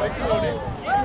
Let's go, Nick.